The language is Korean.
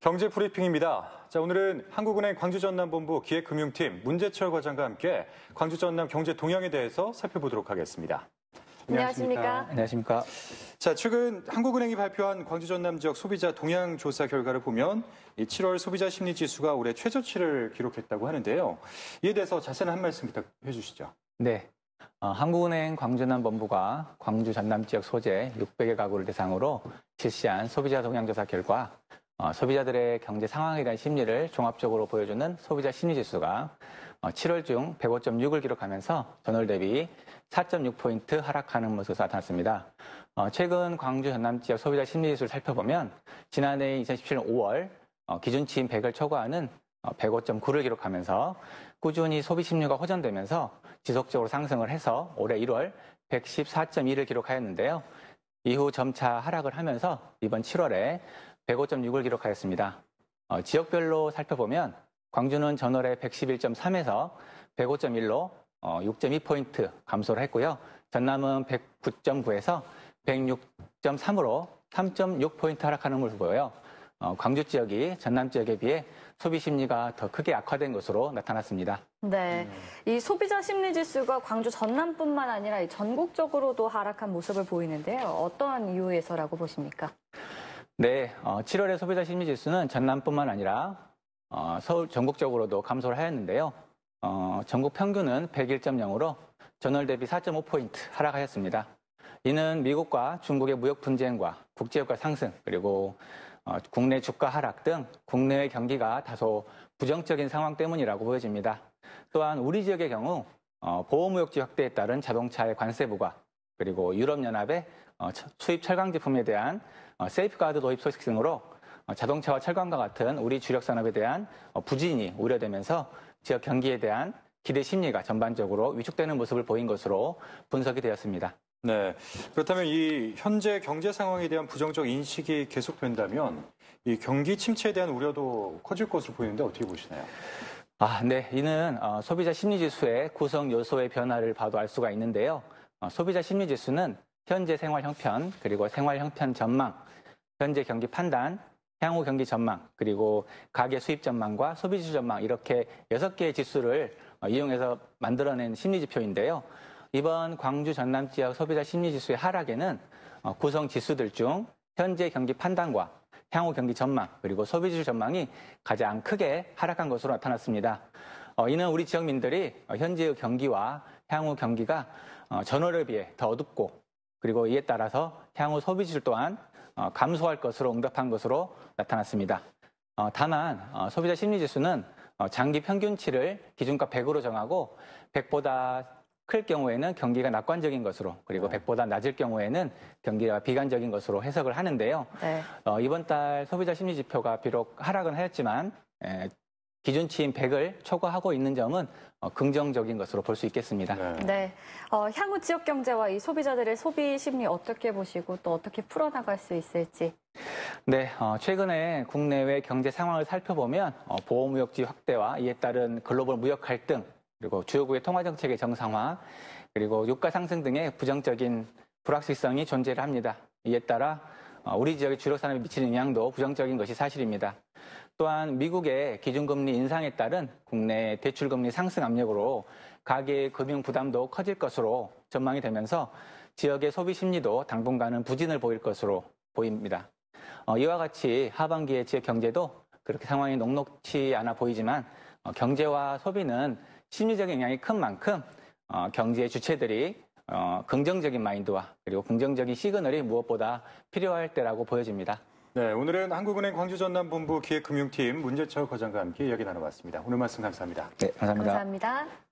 경제 브리핑입니다. 자, 오늘은 한국은행 광주전남본부 기획금융팀 문재철 과장과 함께 광주전남 경제 동향에 대해서 살펴보도록 하겠습니다. 안녕하십니까. 안녕하십니까. 자, 최근 한국은행이 발표한 광주 전남 지역 소비자 동향 조사 결과를 보면 7월 소비자 심리 지수가 올해 최저치를 기록했다고 하는데요. 이에 대해서 자세한 한 말씀 부탁해 주시죠. 네. 어, 한국은행 광주남 본부가 광주 전남 지역 소재 600여 가구를 대상으로 실시한 소비자 동향 조사 결과 어, 소비자들의 경제 상황에 대한 심리를 종합적으로 보여주는 소비자 심리 지수가 어, 7월 중 105.6을 기록하면서 전월 대비 4.6포인트 하락하는 모습이 나타났습니다. 어, 최근 광주 전남 지역 소비자 심리 지수를 살펴보면 지난해 2017년 5월 어, 기준치인 100을 초과하는 105.9를 어, 기록하면서 꾸준히 소비 심리가 호전되면서 지속적으로 상승을 해서 올해 1월 114.2를 기록하였는데요. 이후 점차 하락을 하면서 이번 7월에 105.6을 기록하였습니다. 어, 지역별로 살펴보면 광주는 전월에 111.3에서 105.1로 어, 6.2포인트 감소를 했고요. 전남은 109.9에서 106.3으로 3.6포인트 하락하는 것을 보여요. 어, 광주 지역이 전남 지역에 비해 소비 심리가 더 크게 악화된 것으로 나타났습니다. 네. 이 소비자 심리 지수가 광주 전남뿐만 아니라 전국적으로도 하락한 모습을 보이는데요. 어떠한 이유에서라고 보십니까? 네, 어, 7월의 소비자 심리 지수는 전남뿐만 아니라 어, 서울 전국적으로도 감소를 하였는데요. 어, 전국 평균은 101.0으로 전월 대비 4.5포인트 하락하였습니다. 이는 미국과 중국의 무역 분쟁과 국제유가 상승 그리고 어, 국내 주가 하락 등 국내의 경기가 다소 부정적인 상황 때문이라고 보여집니다. 또한 우리 지역의 경우 어, 보호무역주의 확대에 따른 자동차의 관세 부과 그리고 유럽연합의 어, 수입 철강 제품에 대한 어, 세이프가드 도입 소식 등으로 어, 자동차와 철강과 같은 우리 주력 산업에 대한 부진이 우려되면서 지역 경기에 대한 기대 심리가 전반적으로 위축되는 모습을 보인 것으로 분석이 되었습니다. 네. 그렇다면 이 현재 경제 상황에 대한 부정적 인식이 계속된다면 이 경기 침체에 대한 우려도 커질 것으로 보이는데 어떻게 보시나요? 아, 네. 이는 어, 소비자 심리 지수의 구성 요소의 변화를 봐도 알 수가 있는데요. 어, 소비자 심리 지수는 현재 생활 형편, 그리고 생활 형편 전망, 현재 경기 판단, 향후 경기 전망, 그리고 가계 수입 전망과 소비지 전망 이렇게 여섯 개의 지수를 어, 이용해서 만들어낸 심리 지표인데요. 이번 광주 전남 지역 소비자 심리 지수의 하락에는 어, 구성 지수들 중 현재 경기 판단과 향후 경기 전망 그리고 소비지 전망이 가장 크게 하락한 것으로 나타났습니다. 어, 이는 우리 지역민들이 현재의 경기와 향후 경기가 전월에 비해 더 어둡고 그리고 이에 따라서 향후 소비 지출 또한 어, 감소할 것으로 응답한 것으로 나타났습니다. 어, 다만 어, 소비자 심리 지수는 장기 평균치를 기준가 100으로 정하고 100보다 클 경우에는 경기가 낙관적인 것으로 그리고 100보다 낮을 경우에는 경기가 비관적인 것으로 해석을 하는데요. 네. 이번 달 소비자 심리 지표가 비록 하락은 하였지만 기준치인 100을 초과하고 있는 점은 어, 긍정적인 것으로 볼 수 있겠습니다. 네. 네. 어, 향후 지역 경제와 이 소비자들의 소비 심리 어떻게 보시고 또 어떻게 풀어나갈 수 있을지. 네, 어, 최근에 국내외 경제 상황을 살펴보면 어, 보호무역지 확대와 이에 따른 글로벌 무역 갈등 그리고 주요국의 통화 정책의 정상화 그리고 유가 상승 등의 부정적인 불확실성이 존재를 합니다. 이에 따라 어, 우리 지역의 주력 산업에 미치는 영향도 부정적인 것이 사실입니다. 또한 미국의 기준금리 인상에 따른 국내 대출금리 상승 압력으로 가계의 금융 부담도 커질 것으로 전망이 되면서 지역의 소비 심리도 당분간은 부진을 보일 것으로 보입니다. 어, 이와 같이 하반기의 지역 경제도 그렇게 상황이 녹록치 않아 보이지만 어, 경제와 소비는 심리적인 영향이 큰 만큼 어, 경제의 주체들이 어, 긍정적인 마인드와 그리고 긍정적인 시그널이 무엇보다 필요할 때라고 보여집니다. 네, 오늘은 한국은행 광주전남본부 기획금융팀 문재철 과장과 함께 이야기 나눠봤습니다. 오늘 말씀 감사합니다. 네, 감사합니다. 감사합니다.